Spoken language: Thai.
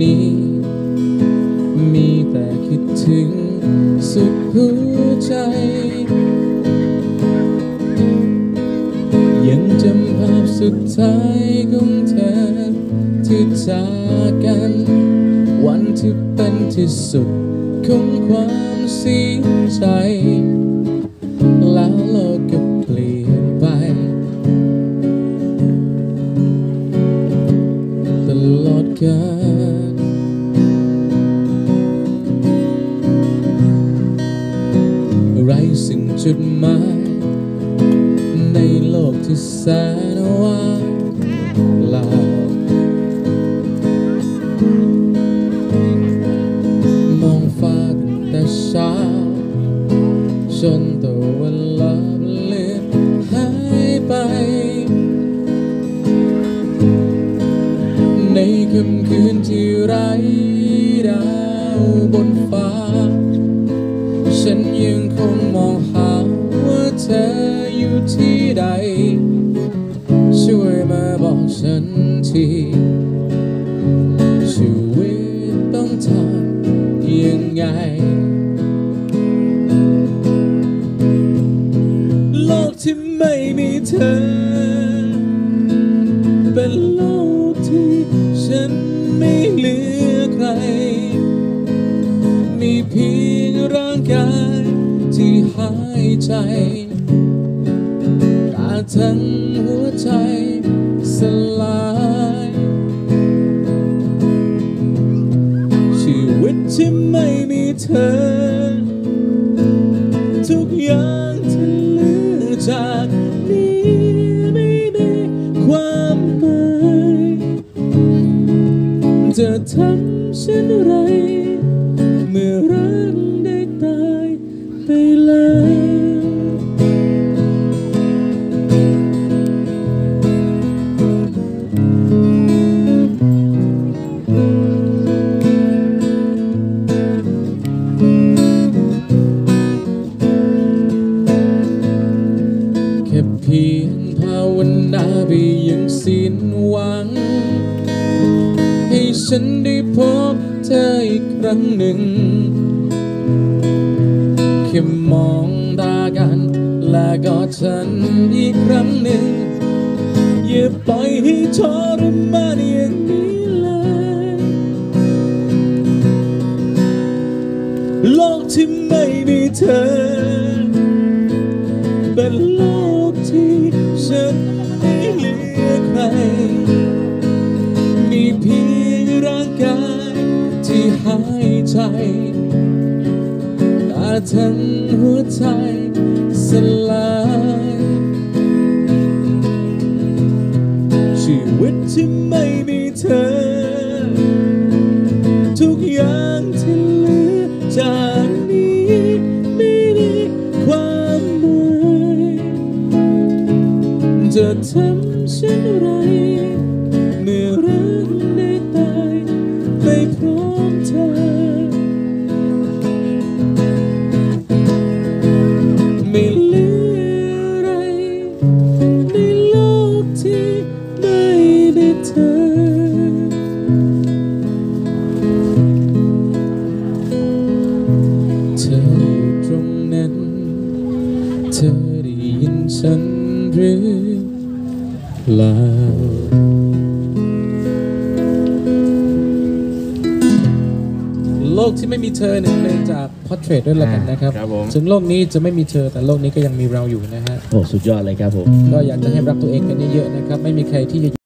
นี้ มีแต่คิดถึงสุดหัวใจ ยังจำภาพสุดท้ายของเธอที่จากกัน วันที่เป็นที่สุดของความเสียใจ แล้วโลกก็เปลี่ยนไป ตลอดกาล รสิ่งจุดหมายในโลกที่แสนว่างเปล่ามองฟ้าแต่เช้าจนตัวเวลาเลือนหายไป ในค่ำคืนที่ไร้ดาวบนฟ้า ไม่มีเธอ เป็นโลกที่ฉันไม่เหลือใคร มีเพียงร่างกายที่หายใจแตาทั้งหัวใจสลายชีวิตที่ไม่มีเธอ ทุกอย่าง จากนี้ไม่มีความหมายจะทำเช่นไร ฉันได้พบเธออีกครั้งหนึ่งแค่มองตากัน และกอดฉันอีกครั้งหนึ่ง อย่าปล่อยให้ทรมานอย่างนี้เลยโลกที่ไม่มีเธอ เป็นโลก ทั้งหัวใจสลายชีวิตที่ไม่มีเธอ ทุกอย่างที่เหลือจากนี้ไม่มีความหมายจะทำเช่นไร หรือเปล่าโลกที่ไม่มีเธอหนึ่งเพลงจาก Portrait ด้วยละกันนะครับครับผมถึงโลกนี้จะไม่มีเธอแต่โลกนี้ก็ยังมีเราอยู่นะฮะ โอ้ สุดยอดเลยครับผม ก็อยากจะให้รักตัวเองกันเยอะๆนะครับ ไม่มีใครที่จะ